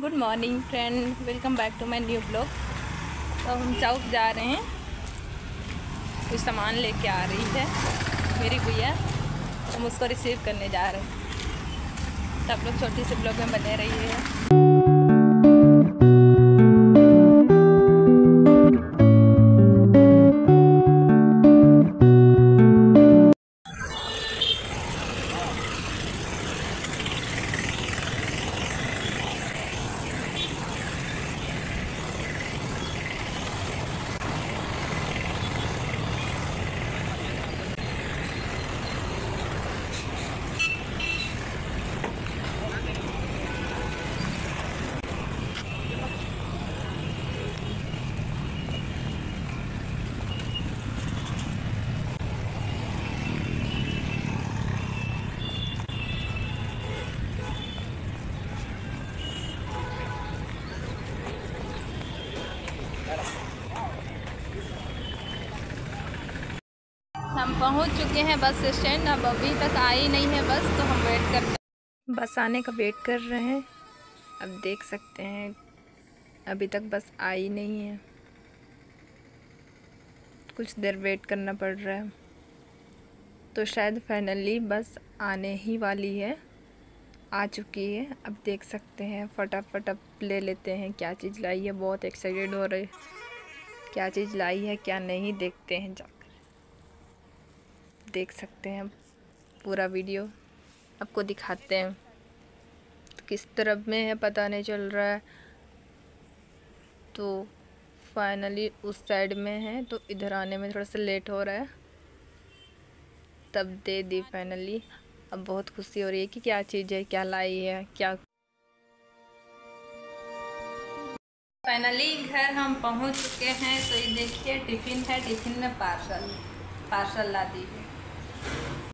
Good morning friend welcome back to my new blog तो हम चौक जा रहे हैं। कुछ सामान लेके आ रही है। मेरी भैया हम उसको रिसीव करने जा रहे हैं। तब लोग छोटी से ब्लॉग में बने रहिए। पहुँच चुके हैं बस स्टैंड। अब अभी तक आई नहीं है बस तो हम वेट कर बस आने का वेट कर रहे हैं। अब देख सकते हैं, अभी तक बस आई नहीं है। कुछ देर वेट करना पड़ रहा है। तो शायद फाइनली बस आने ही वाली है। आ चुकी है। अब देख सकते हैं, फटाफट अब ले लेते हैं क्या चीज़ लाई है। बहुत एक्साइटेड हो रहे क्या चीज़ लाई है, क्या नहीं, देखते हैं जाकर देख सकते हैं, पूरा वीडियो। आपको दिखाते हैं तो किस तरफ़ में है पता नहीं चल रहा है। तो फाइनली उस साइड में है तो इधर आने में थोड़ा सा लेट हो रहा है। तब दे दी फाइनली अब बहुत खुशी हो रही है कि क्या चीज़ है, क्या लाई है, क्या फाइनली घर हम पहुँच चुके हैं तो ये देखिए टिफ़िन है टिफ़िन में पार्सल पार्सल ला दी है।